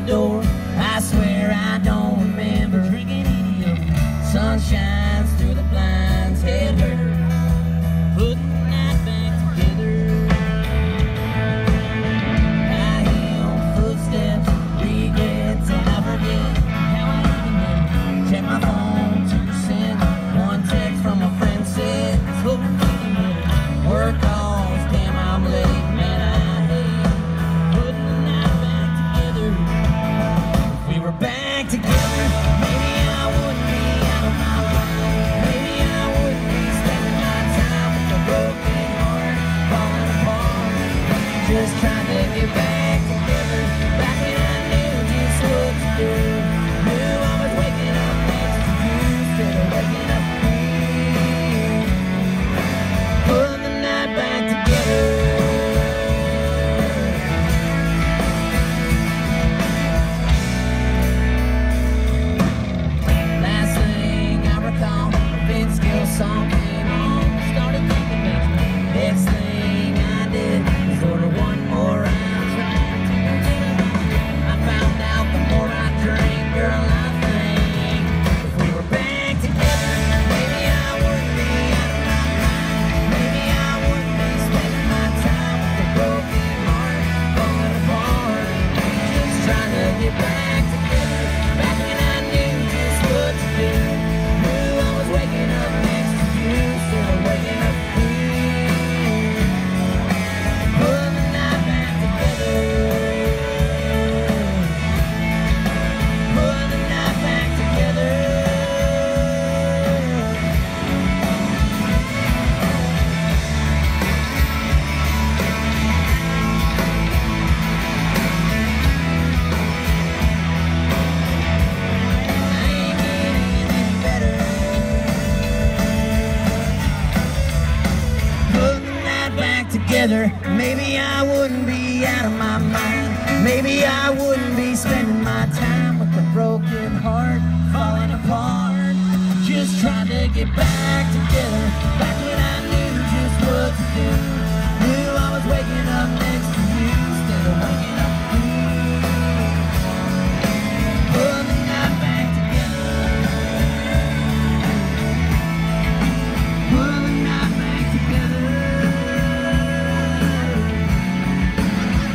the door. I swear I don't remember drinking any of sunshine. together. together, maybe I wouldn't be out of my mind. Maybe I wouldn't be spending my time with a broken heart falling apart. Just trying to get back together. Back